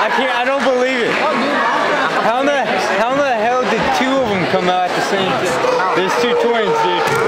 I can't. I don't believe it. How in the how in the hell did two of them come out at the same? time? There's two twins, dude.